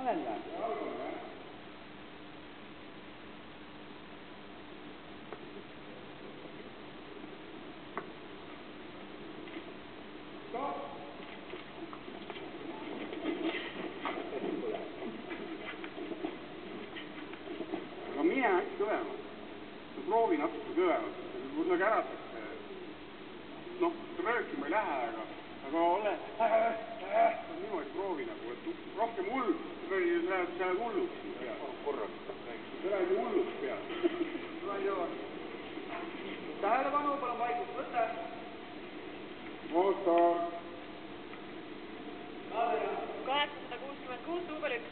olen või? aga mine äkki kõvemalt. proovi natuke kõvemalt, nagu äratakse. noh, röökima ei lähe, aga, aga ole äh, mootor, kaheksasada kuuskümmend kuus, duubel üks.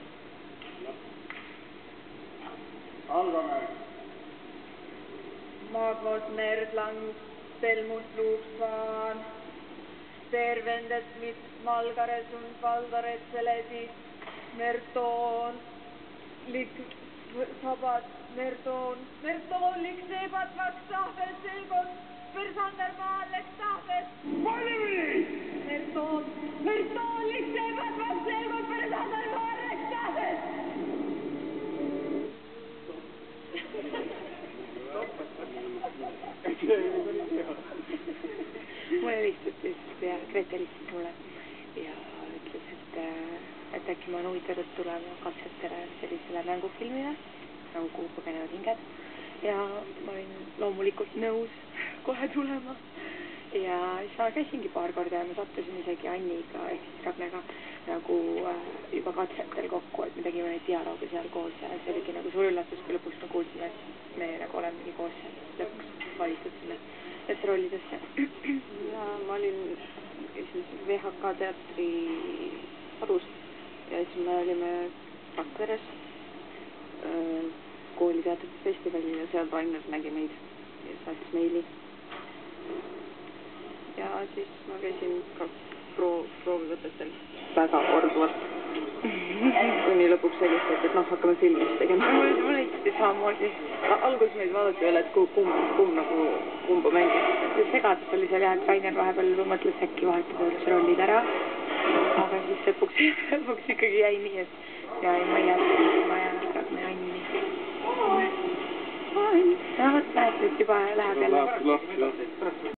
algame. Magnus Nerdlang, Selmus Luuksvaan, Tervendet mit Malgares und Valgares Selesi, Mertoon, Lik-, Sabat, Mertoon, Mertoon, Lik-, Seebat, Vaks, siis ja Grete helistas mulle ja ütles, et, et äkki ma olen huvitatud tulema katsetele sellisele mängufilmile nagu põgenevad hinged. Ja ma olin loomulikult nõus kohe tulema. Ja siis ma käisingi paar korda ja ma sattusin isegi Anniga ehk siis Ragnega nagu äh, juba katsetel kokku, et me tegime neid dialoogi seal koos ja see oligi nagu suur üllatus, kui lõpuks ma kuulsin, et me nagu olemegi koos lõpuks valitud sinna nendesse rollidesse. ja ma olin, siis VHK teatri Adus ja siis me olime Rakveres äh, kooliteatrite festivalil ja seal Rainer nägi meid ja saatis meili. ja siis ma käisin ka proo-, proovivõtetel väga korduvalt. kuni lõpuks helistati, et noh, hakkame filmist tegema. mul, mul oli samamoodi alguses meid vaadati veel, et kumb, kumb nagu, kumba mängib. Segadus oli seal jah, et Rainer vahepeal mõtles äkki vahetada üldse rollid ära. aga siis lõpuks, lõpuks ikkagi jäi nii, et ja ei, ma ei jäta, ma jään Ragne Anni. no vot, näed, et juba läheb jälle.